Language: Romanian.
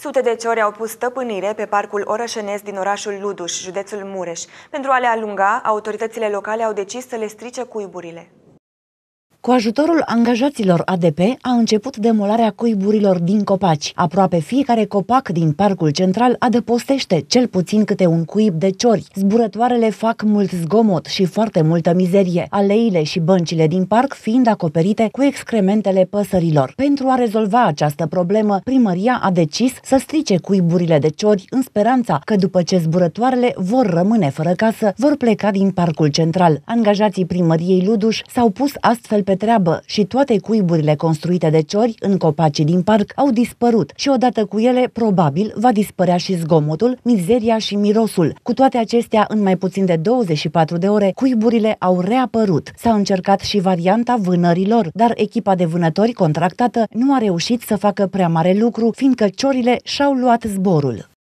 Sute de ciori au pus stăpânire pe parcul orășănesc din orașul Luduș, județul Mureș. Pentru a le alunga, autoritățile locale au decis să le strice cuiburile. Cu ajutorul angajaților ADP a început demolarea cuiburilor din copaci. Aproape fiecare copac din parcul central adăpostește cel puțin câte un cuib de ciori. Zburătoarele fac mult zgomot și foarte multă mizerie, aleile și băncile din parc fiind acoperite cu excrementele păsărilor. Pentru a rezolva această problemă, primăria a decis să strice cuiburile de ciori în speranța că după ce zburătoarele vor rămâne fără casă, vor pleca din parcul central. Angajații primăriei Luduș s-au pus astfel pe treabă și toate cuiburile construite de ciori în copacii din parc au dispărut și odată cu ele probabil va dispărea și zgomotul, mizeria și mirosul. Cu toate acestea, în mai puțin de 24 de ore, cuiburile au reapărut. S-a încercat și varianta vânărilor, dar echipa de vânători contractată nu a reușit să facă prea mare lucru, fiindcă ciorile și-au luat zborul.